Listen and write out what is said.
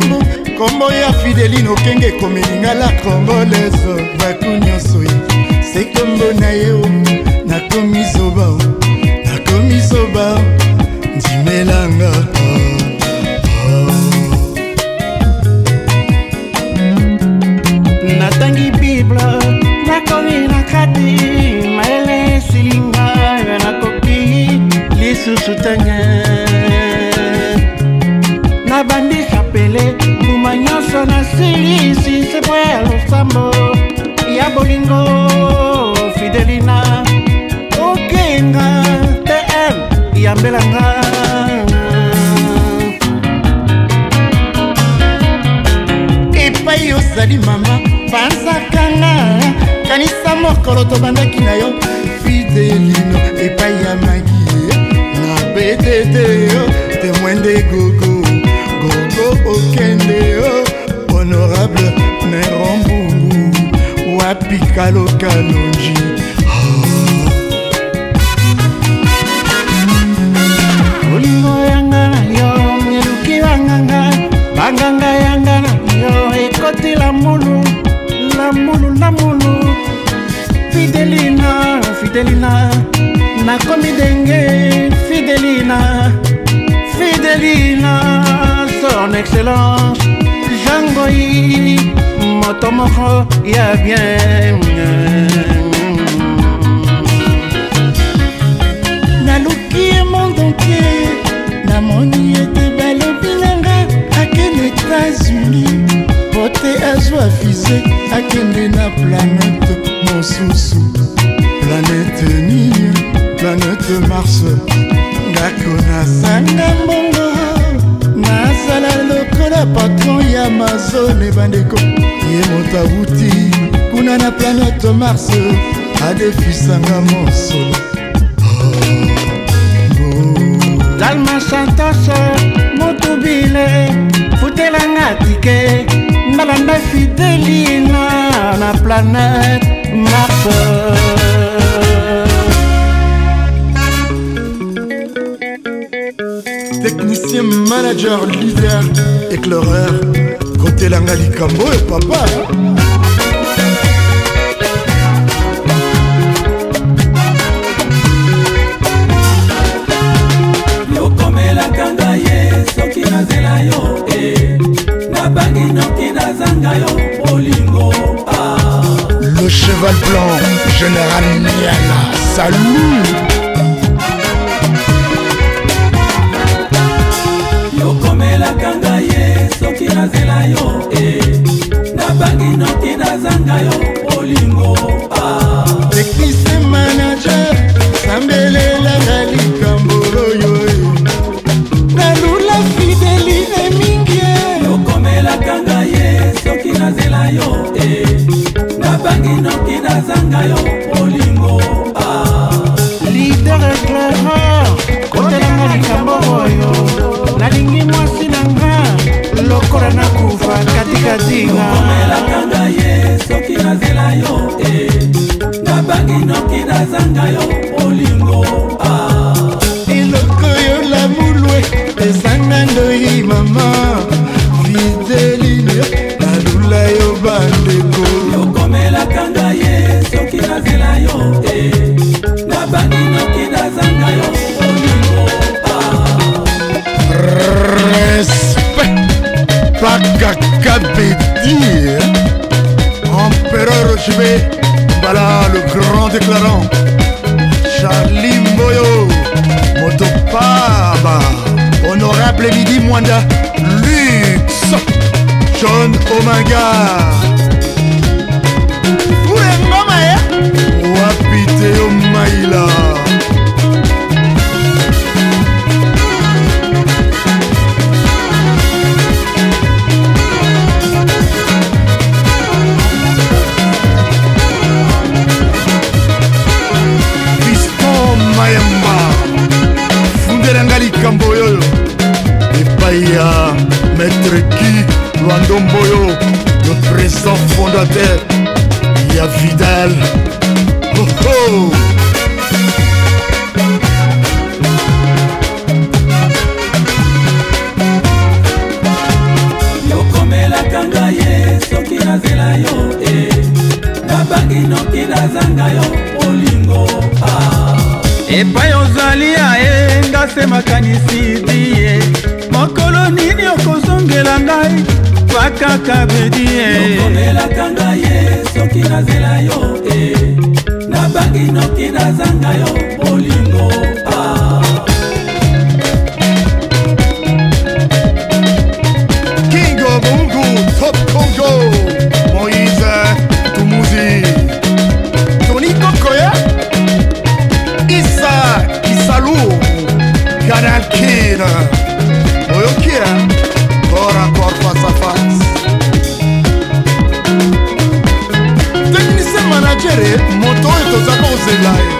bolingo kombo ya fidelin okenge ekomelingala kongoleso bato nyonso ye sekombo na ye o nakomi zoba o nakomi zoba o ndimelanga natangi bible nakomi na kati mayele esilinga nakoki lisusu tange nabandi yo nasilisi sepo ya losambo ya bolingo fidelina okenga tm yambelanga epai ozali mama panzakanga kanisa mokolo tobandaki na yo fidelino epai ya magi na betete yo temwende gogo gogo okende yo honorable nerombungu wapikalokanonji ah. olingo yanga na yo eluki banganga banganga yanga na yo ekoti lamulu lamulu lamulu fidelina fidelina nakomi denge fidelina fidelina son excellence moi moto moko ya bien naluki ye monde entier namoni ete balobi nanga akende états-unis po te azwa fize akende na planete mosusu planete nir planete mars ngako nasanga mbongo ezala lokola patron ya mazone bandeko ye moto awuti kuna na planete mars adefisanga mosolo ah, dalma santos motubile futelanga tike nalanda fideli na na planete mars manager, leader, éclaireur, côté la Kambo et papa. yokomelaka ngai ye soki nazela yo e nabangi noki nazanga yo bolingo ah. Le cheval blanc, général Niala, salut noki nazela yo e eh. nabangi noki nazanga yo olingo eklise ah. manager sambelelanga likambo oyo eh. nalula fideli emingi yokomelaka eh. ngai ye soki nazela yo e nabangi noki nazanga yo omelakanga ye soki nazela yo e nabangi noki nazanga yo olingo eloko yo lamulwe ezanga ndoi mama Kakabedi Empereur Jumé Voilà le grand déclarant Charlie Moyo Motopaba Honorable Lydie Mwanda Lux John Omanga Oulengoma Wapite Omaïla leki lwando mboyo le président fondateur ya vidal oh, oh. yokomelaka ngai ye soki nazela yo e nabangi noki nazanga yo olingo epai ozali ayenga se makanisi di nzela kaka bedieomelaka eh. ngai ye soki nazela yo e nabangi noki nazanga yo bolingo ah. kingo bungu top congo moise tumuzi toni kokoya isa isalu canal kin oyokira eh. korakor akere moto oyo toza kozela ye